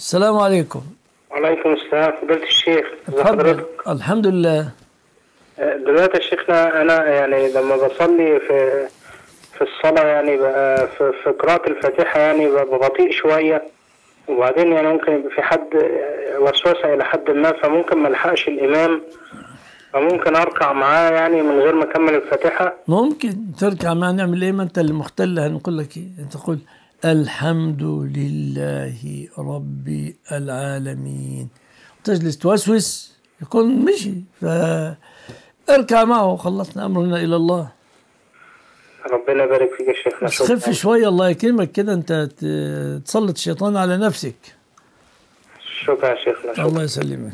السلام عليكم. وعليكم السلام. فضيلة الشيخ. حضرتك؟ الحمد لله. آه، دلوقتي يا شيخنا أنا يعني لما بصلي في في الصلاة يعني في, في قراءة الفاتحة يعني ببقى بطيء شوية. وبعدين يعني ممكن يبقى في حد وسوسة إلى حد ما فممكن ما ألحقش الإمام. فممكن أركع معاه يعني من غير ما أكمل الفاتحة. ممكن تركع معنا نعمل إيه؟ ما أنت اللي مختل هنقول لك إيه؟ أنت تقول الحمد لله رب العالمين. تجلس توسوس يكون مشي. فاركع معه. خلصنا أمرنا إلى الله. ربنا يبارك فيك يا شيخنا بس خف شوية الله يكرمك كده. أنت تسلط الشيطان على نفسك. شكرا يا شيخنا الله يسلمك.